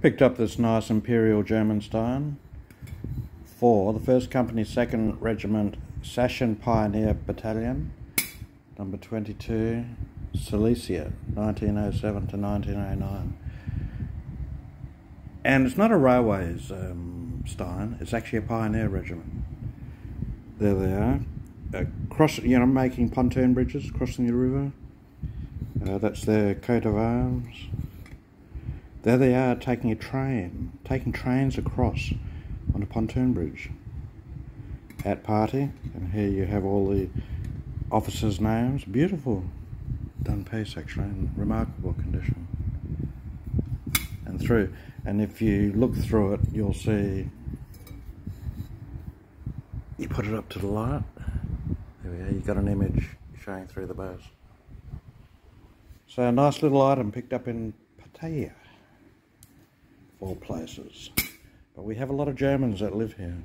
Picked up this nice Imperial German Stein for the 1st Company 2nd Regiment Sachsen Pioneer Battalion, number 22, Silesia, 1907 to 1909. And it's not a railways um, Stein, it's actually a pioneer regiment. There they are, uh, cross, you know, making pontoon bridges, crossing the river. Uh, that's their coat of arms. There they are taking a train, taking trains across on a pontoon bridge at party. And here you have all the officers' names. Beautiful done piece actually in remarkable condition. And through, and if you look through it, you'll see, you put it up to the light, there we go, you've got an image showing through the bars. So a nice little item picked up in Pattaya all places. But we have a lot of Germans that live here.